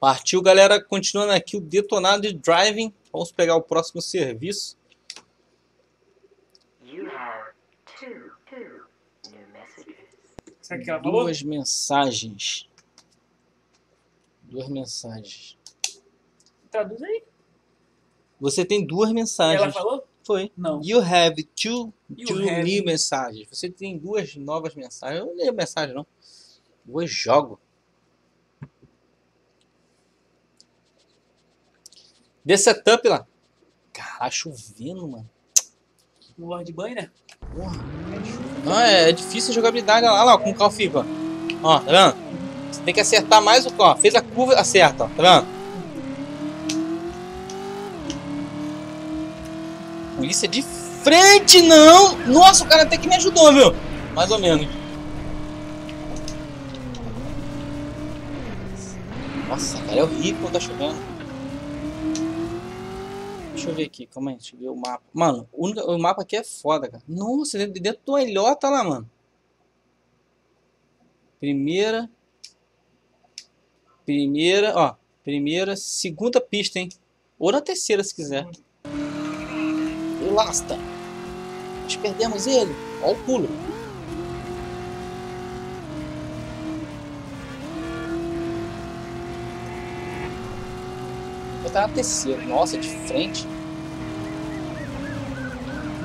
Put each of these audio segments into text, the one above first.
Partiu, galera. Continuando aqui o detonado de driving. Vamos pegar o próximo serviço. Two, two? Duas mensagens. Duas mensagens. Traduz aí. Você tem duas mensagens. Ela falou? Foi. Não. You have two, You two have- new mensagens. Você tem duas novas mensagens. Eu não leio mensagem, não. Eu jogo. Dê setup lá. Caralho, chovendo, mano. No Lord de banho, né? Porra. Não, é, é difícil a jogabilidade. Olha lá, como o carro fica. Ó, Ó, tá vendo? Você tem que acertar mais o carro. Fez a curva, acerta, ó. Tá vendo? Polícia de frente, não! Nossa, o cara até que me ajudou, viu? Mais ou menos. Nossa, cara, é horrível quando tá chovendo. Deixa eu ver aqui, calma aí, deixa eu ver o mapa. Mano, o, único- o mapa aqui é foda, cara. Nossa, dentro, do ilhota lá, mano. Primeira. Primeira, ó. Primeira, segunda pista, hein? Ou na terceira, se quiser. E Lasta. Nós perdemos ele. Ó o pulo. Eu tava na terceira. Nossa, de frente.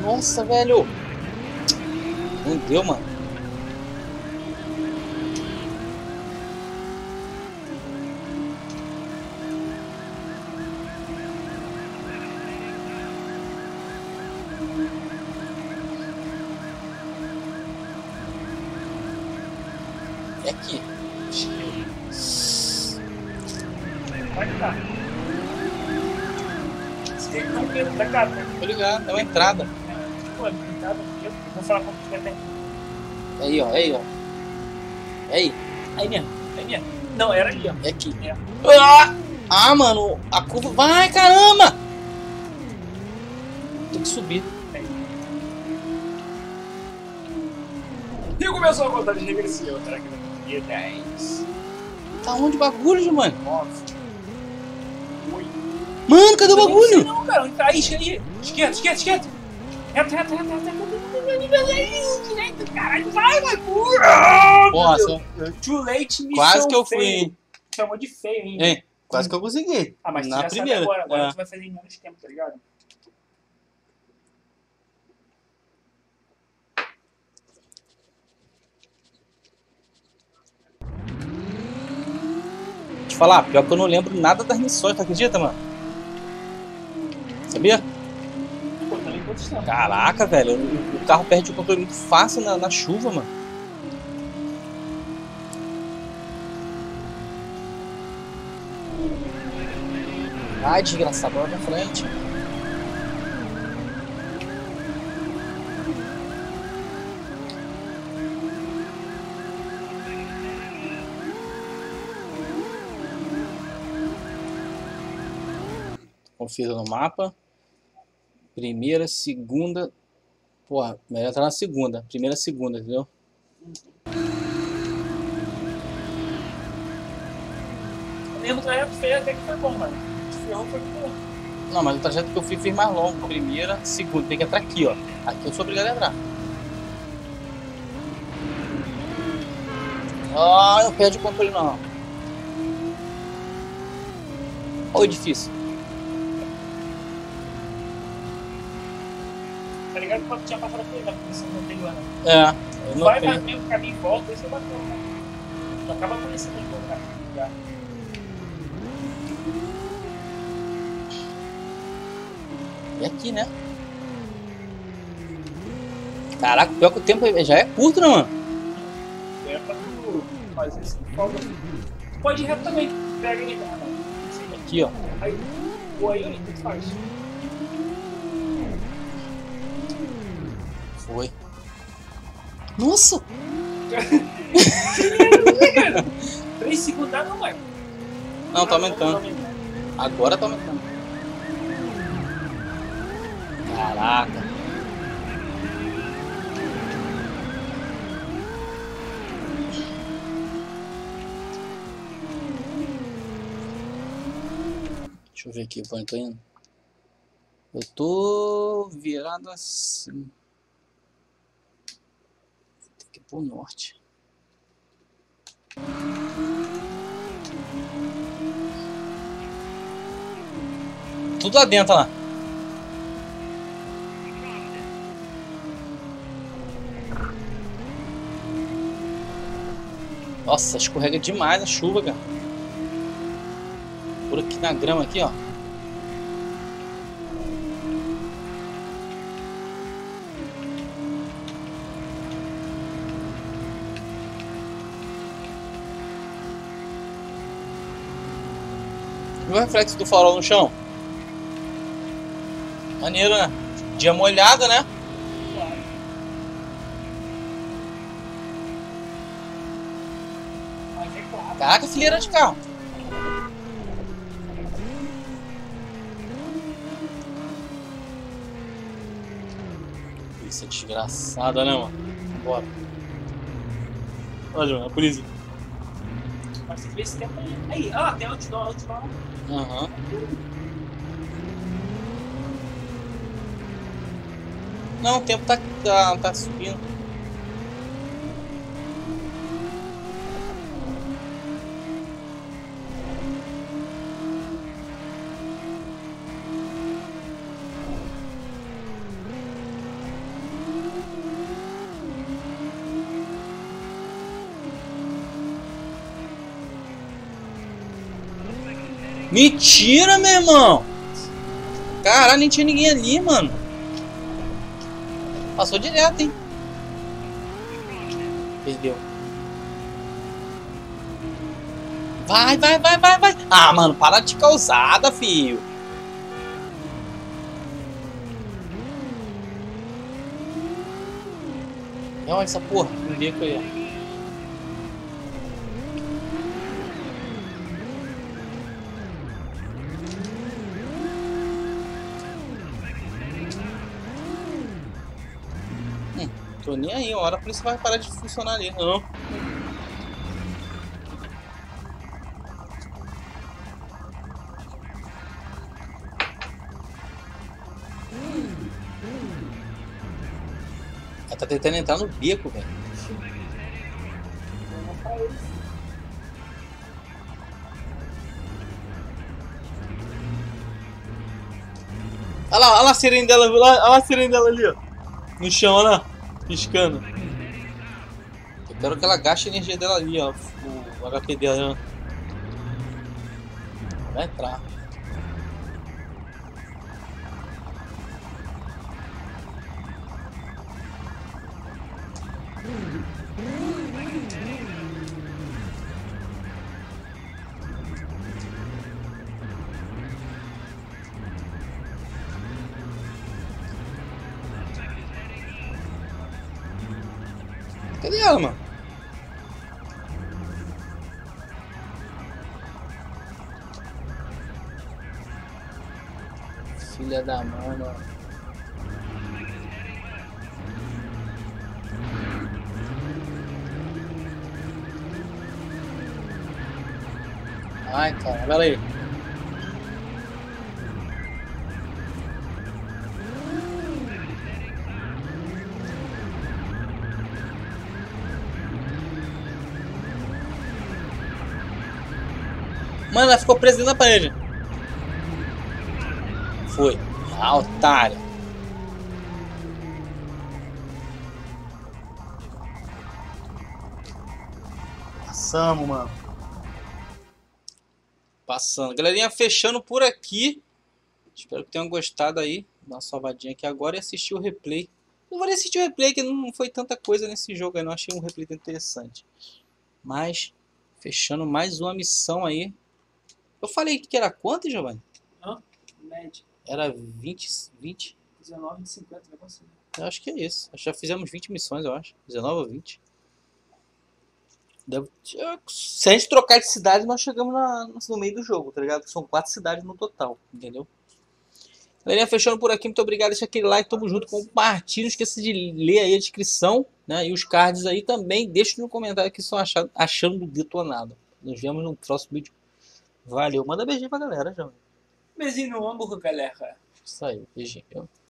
Nossa, velho. Não deu, mano. É aqui. Vai dar um medo da cara, né? Tô ligado, é uma entrada. Pô, cuidado, eu vou falar tiver tempo. É aí, ó, é aí, ó. É aí, Aí mesmo, aí mesmo. Não, era ali, ó. é aqui. É. Ah! Ah, mano, a curva. Vai, caramba! Tem que subir. E começou a contagem regressiva. Será que conseguir? 10, Tá onde o bagulho, mano? 9, 8. Mano, cadê o bagulho? Não, cara, tá aí? Esquerda, esquerda, esquerda. Reto, reto, reto, reto, reto. Direito, caralho, vai, vai, porra! Nossa, Too late, missão quase que eu fui, feio. hein? Chamou de feio. Hein? Quase que eu consegui. Ah, mas tu Na já primeira. sabe agora, agora É. tu vai fazer em menos tempo, tá ligado? Te falar, pior que eu não lembro nada das missões, tu acredita, mano? Tempos? Caraca, velho, o, carro perde o controle muito fácil na, na chuva, mano. Ai, desgraçado, olha pra frente. Confira no mapa. Primeira, segunda. Porra, melhor entrar na segunda. Primeira, segunda, entendeu? O mesmo trajeto feio até que foi bom, mano. Ferrão foi bom. Não, mas o trajeto que eu fui fiz mais longo. Primeira, segunda. Tem que entrar aqui, ó. Aqui eu sou obrigado a entrar. Ah, não perde o controle não. Olha o edifício. Tá ligado quando tinha passado por ele na posição anterior, né? É, eu não Vai tenho. mesmo caminho e volta, esse é bacana, né? Tu acaba conhecendo um pouco caminho já. É aqui, né? Caraca, pior que o tempo já é curto, né, mano? É pra tu fazer esse folga. Tu pode ir reto também. Pega ele, cara. Aqui, ó. Aí, ou aí, o que tu faz? Foi. Nossa! Três segundos dá, não vai. Não, tá aumentando. Agora tá aumentando. Caraca. Deixa eu ver aqui onde eu tô indo. Eu tô virado assim. Pro norte. Tudo lá dentro lá. Nossa, escorrega demais a chuva, cara. Por aqui na grama aqui, ó. E o reflexo do farol no chão? Maneiro, né? Dia molhado, né? Caraca, fileira de carro. Isso é desgraçada, né, mano? Bora. Olha, a polícia. Mas ver esse tempo aí. Aí, ó, tem outdoor, outdoor. Aham. Não, o tempo tá, tá, tá subindo. Mentira, meu irmão! Caralho, nem tinha ninguém ali, mano. Passou direto, hein? Perdeu. Vai, vai, vai, vai, vai. Ah, mano, para de causada, filho. Olha essa porra, um beco aí. Tô nem aí, uma hora a polícia vai parar de funcionar ali, não. Ela tá tentando entrar no beco, velho. Olha lá, olha lá a sirene dela, olha lá a sirene dela ali, ó. No chão, olha lá. Piscando. Eu quero que ela gaste a energia dela ali, ó. O HP dela, ó. Vai entrar. Cadê ela, mano? Filha da mano. Ai, cara, pera aí. Mano, ela ficou presa dentro da parede. Foi. Ah, otária. Passamos, mano. Passando. Galerinha, fechando por aqui. Espero que tenham gostado aí. Dá uma salvadinha aqui agora e assistir o replay. Não vou nem assistir o replay, que não foi tanta coisa nesse jogo aí. Não achei um replay interessante. Mas, fechando mais uma missão aí. Eu falei que era quanto, Giovanni? Média. Era 20, 20? 19 de 50, vai conseguir. Eu acho que é isso. Já fizemos 20 missões, eu acho. 19 ou 20. Deve- Se a gente trocar de cidade, nós chegamos na- no meio do jogo, tá ligado? São quatro cidades no total, entendeu? Galerinha, fechando por aqui, muito obrigado. Deixa aquele like, tamo junto, compartilha. Não esqueça de ler aí a descrição, né? E os cards aí também. Deixa no comentário o que estão achando, achando do detonado. Nos vemos no próximo vídeo. Valeu. Manda beijinho pra galera, João. Beijinho no ombro, galera. Isso aí, beijinho.